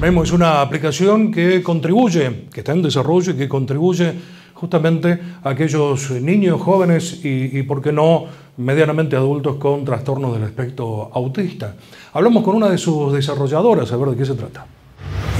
Memo es una aplicación que contribuye, que está en desarrollo y que contribuye justamente a aquellos niños, jóvenes y, y, por qué no, medianamente adultos con trastornos del espectro autista. Hablamos con una de sus desarrolladoras, a ver de qué se trata.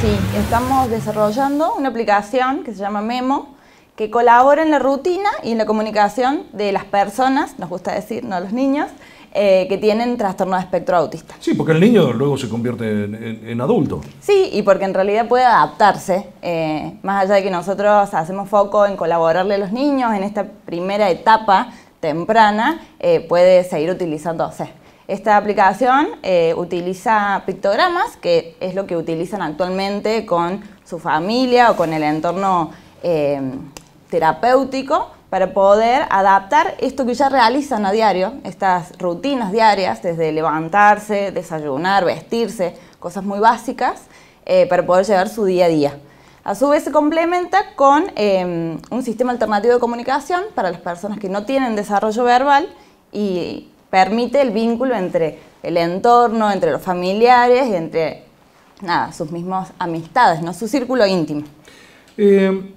Sí, estamos desarrollando una aplicación que se llama Memo, que colabora en la rutina y en la comunicación de las personas, nos gusta decir, no los niños, eh, que tienen trastorno de espectro autista. Sí, porque el niño luego se convierte en, adulto. Sí, y porque en realidad puede adaptarse, eh, más allá de que nosotros hacemos foco en colaborarle a los niños en esta primera etapa temprana, eh, puede seguir utilizándose. Esta aplicación utiliza pictogramas, que es lo que utilizan actualmente con su familia o con el entorno terapéutico para poder adaptar esto que ya realizan a diario, estas rutinas diarias, desde levantarse, desayunar, vestirse, cosas muy básicas, eh, para poder llevar su día a día. A su vez se complementa con em, un sistema alternativo de comunicación para las personas que no tienen desarrollo verbal y permite el vínculo entre el entorno, entre los familiares y entre nada, sus mismas amistades, ¿no? su círculo íntimo. Eh,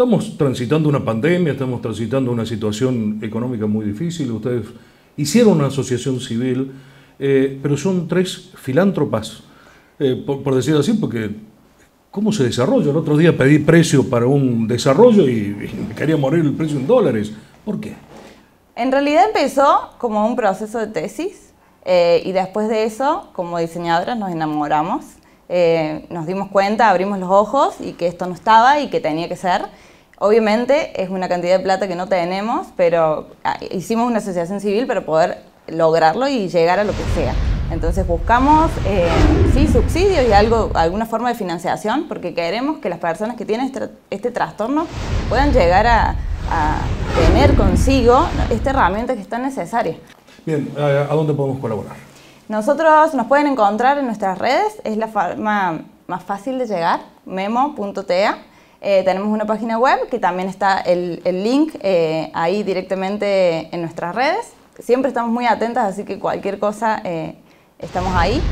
Estamos transitando una pandemia, estamos transitando una situación económica muy difícil. Ustedes hicieron una asociación civil, eh, pero son tres filántropas, eh, por, decirlo así, porque ¿cómo se desarrolla? El otro día pedí precio para un desarrollo y, me quería morir el precio en dólares. ¿Por qué? En realidad empezó como un proceso de tesis eh, y después de eso, como diseñadoras, nos enamoramos. Nos dimos cuenta, abrimos los ojos y que esto no estaba y que tenía que ser. Obviamente es una cantidad de plata que no tenemos, pero ah, hicimos una asociación civil para poder lograrlo y llegar a lo que sea. Entonces buscamos eh, sí, subsidios y algo, alguna forma de financiación porque queremos que las personas que tienen este, este trastorno puedan llegar a, tener consigo esta herramienta que es tan necesaria. Bien, ¿a dónde podemos colaborar? Nosotros nos pueden encontrar en nuestras redes, es la forma más fácil de llegar, memo.tea eh, tenemos una página web que también está el, link eh, ahí directamente en nuestras redes. Siempre estamos muy atentas, así que cualquier cosa eh, estamos ahí.